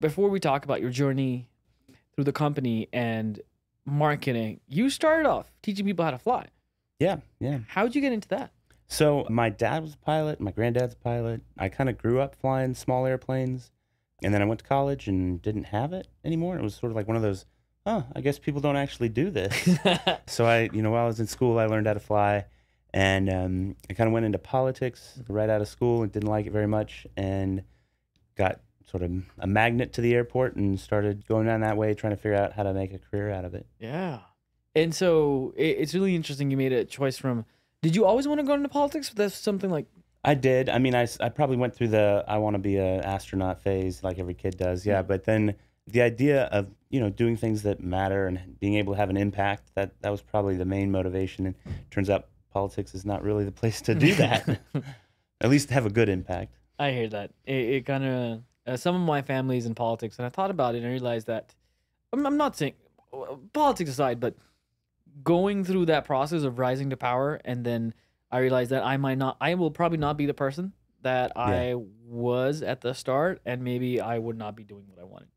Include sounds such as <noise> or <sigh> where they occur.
before we talk about your journey through the company and marketing, you started off teaching people how to fly. Yeah, yeah. How'd you get into that? So my dad was a pilot, my granddad's a pilot. I kind of grew up flying small airplanes, and then I went to college and didn't have it anymore. It was sort of like one of those, oh, I guess people don't actually do this. <laughs> so I, you know, while I was in school, I learned how to fly, and um, I kind of went into politics right out of school and didn't like it very much, and got sort of a magnet to the airport and started going down that way, trying to figure out how to make a career out of it. yeah. And so it, it's really interesting you made a choice from. Did you always want to go into politics? That's something like I did. I mean, I, I probably went through the I want to be an astronaut phase like every kid does. Yeah. Mm-hmm. But then the idea of, you know, doing things that matter and being able to have an impact, that, that was probably the main motivation. And turns out politics is not really the place to do that, <laughs> at least have a good impact. I hear that. It, it kind of uh, some of my family's in politics, and I thought about it and realized that I'm, I'm not saying uh, politics aside, but going through that process of rising to power, and then I realized that I might not, I will probably not be the person that I was at the start, and maybe I would not be doing what I wanted.